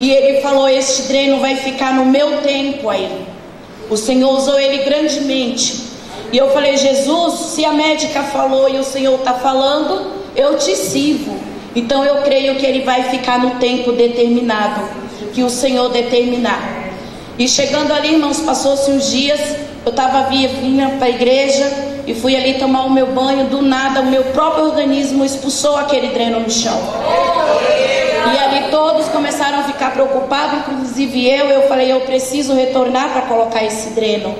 E ele falou: Este dreno vai ficar no meu tempo aí. O Senhor usou ele grandemente. E eu falei: Jesus, se a médica falou e o Senhor está falando, eu te sirvo. Então eu creio que ele vai ficar no tempo determinado, que o Senhor determinar. E chegando ali, irmãos, passou-se uns dias, eu estava vinha para a igreja e fui ali tomar o meu banho, do nada o meu próprio organismo expulsou aquele dreno no chão. E ali todos começaram a ficar preocupados, inclusive eu, eu falei, eu preciso retornar para colocar esse dreno.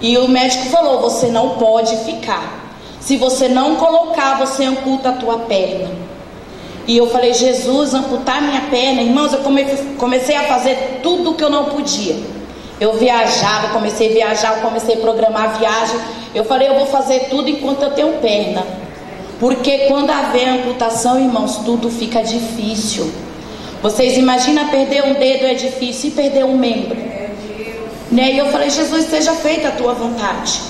E o médico falou, você não pode ficar. Se você não colocar, você amputa a tua perna. E eu falei, Jesus, amputar minha perna, irmãos, eu comecei a fazer tudo que eu não podia. Eu viajava, comecei a viajar, comecei a programar a viagem. Eu falei, eu vou fazer tudo enquanto eu tenho perna. Porque quando haver amputação, irmãos, tudo fica difícil. Vocês imaginam perder um dedo é difícil e perder um membro. Né? E eu falei, Jesus, seja feita a tua vontade.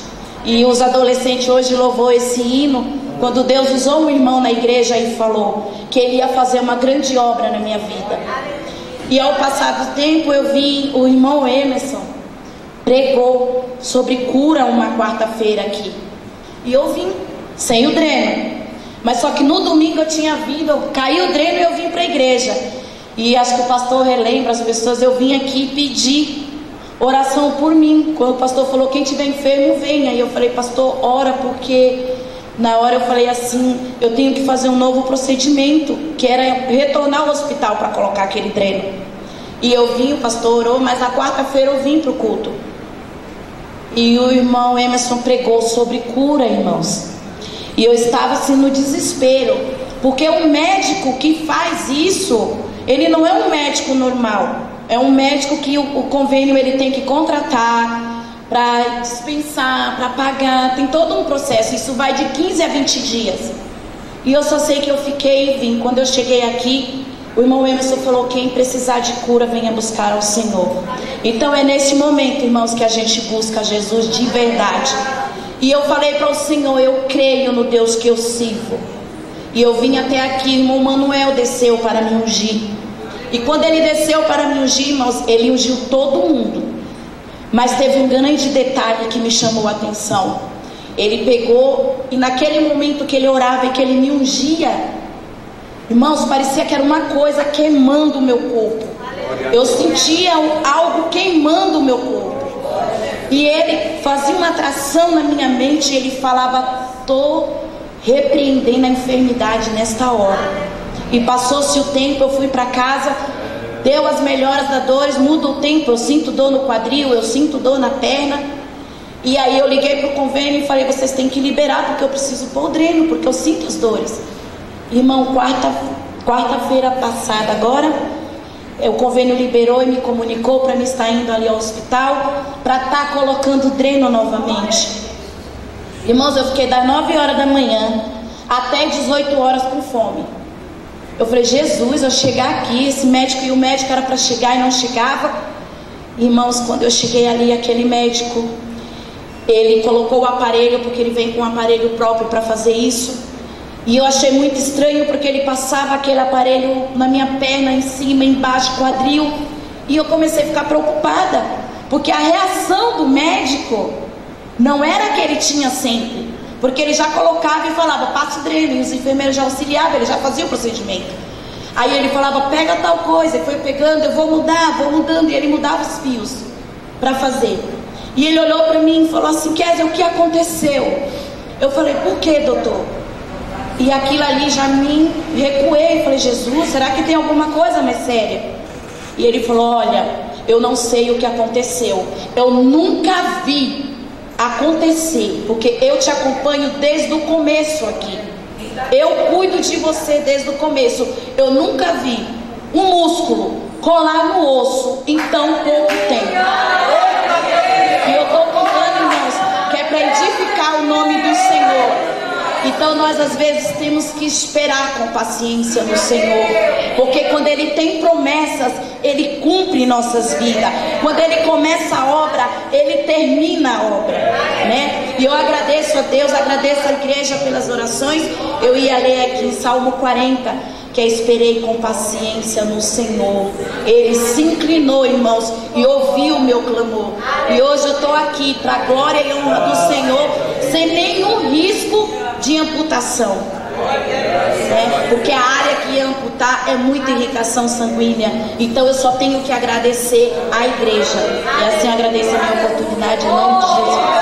E os adolescentes hoje louvou esse hino quando Deus usou um irmão na igreja e falou que ele ia fazer uma grande obra na minha vida. E ao passar do tempo eu vi o irmão Emerson pregou sobre cura uma quarta-feira aqui. E eu vim sem o dreno. Mas só que no domingo eu tinha vindo, caiu o dreno e eu vim para a igreja. E acho que o pastor relembra as pessoas, eu vim aqui pedir oração por mim. Quando o pastor falou, quem tiver enfermo, venha. E eu falei, pastor, ora porque na hora eu falei assim, eu tenho que fazer um novo procedimento, que era retornar ao hospital para colocar aquele dreno. E eu vim, o pastor orou, mas na quarta-feira eu vim para o culto. E o irmão Emerson pregou sobre cura, irmãos. E eu estava assim no desespero, porque o médico que faz isso, ele não é um médico normal. É um médico que o, o convênio ele tem que contratar, para dispensar, para pagar, tem todo um processo. Isso vai de 15 a 20 dias. E eu só sei que eu fiquei e vim. Quando eu cheguei aqui, o irmão Emerson falou: quem precisar de cura, venha buscar ao Senhor. Então é nesse momento, irmãos, que a gente busca Jesus de verdade. E eu falei para o Senhor: eu creio no Deus que eu sirvo. E eu vim até aqui, irmão Manuel desceu para me ungir. E quando ele desceu para me ungir, irmãos, ele ungiu todo mundo. Mas teve um grande detalhe que me chamou a atenção. Ele pegou e naquele momento que ele orava e que ele me ungia, irmãos, parecia que era uma coisa queimando o meu corpo. Eu sentia algo queimando o meu corpo. E ele fazia uma atração na minha mente ele falava: "Tô repreendendo a enfermidade nesta hora". E passou-se o tempo, eu fui para casa, Deu as melhoras da dores, muda o tempo, eu sinto dor no quadril, eu sinto dor na perna. E aí eu liguei para o convênio e falei, vocês têm que liberar, porque eu preciso pôr o dreno, porque eu sinto as dores. Irmão, quarta, quarta-feira passada agora, o convênio liberou e me comunicou para me estar indo ali ao hospital para estar tá colocando dreno novamente. Irmãos, eu fiquei das 9 horas da manhã até 18 horas com fome. Eu falei, Jesus, eu chegar aqui, esse médico e o médico era para chegar e não chegava. Irmãos, quando eu cheguei ali, aquele médico, ele colocou o aparelho, porque ele vem com um aparelho próprio para fazer isso. E eu achei muito estranho porque ele passava aquele aparelho na minha perna, em cima, embaixo, quadril. E eu comecei a ficar preocupada, porque a reação do médico não era que ele tinha sempre. Porque ele já colocava e falava, passa o dreno, e os enfermeiros já auxiliavam, ele já fazia o procedimento. Aí ele falava, pega tal coisa, e foi pegando, eu vou mudar, vou mudando, e ele mudava os fios para fazer. E ele olhou para mim e falou assim, Kézia, o que aconteceu? Eu falei, por que, doutor? E aquilo ali já me recuei, falei, Jesus, será que tem alguma coisa mais séria? E ele falou, olha, eu não sei o que aconteceu, eu nunca vi acontecer, porque eu te acompanho desde o começo aqui. Eu cuido de você desde o começo. Eu nunca vi um músculo colar no osso em tão pouco tempo. Nós às vezes temos que esperar com paciência no Senhor, porque quando Ele tem promessas, Ele cumpre nossas vidas. Quando Ele começa a obra, Ele termina a obra, né? E eu agradeço a Deus, agradeço a igreja pelas orações. Eu ia ler aqui em Salmo 40, que é esperei com paciência no Senhor. Ele se inclinou, irmãos, e ouviu o meu clamor. E hoje eu estou aqui para a glória e honra do Senhor, sem nenhum risco de amputação. É, porque a área que ia amputar é muita irrigação sanguínea. Então eu só tenho que agradecer à igreja. E assim agradeço a minha oportunidade em nome de Jesus.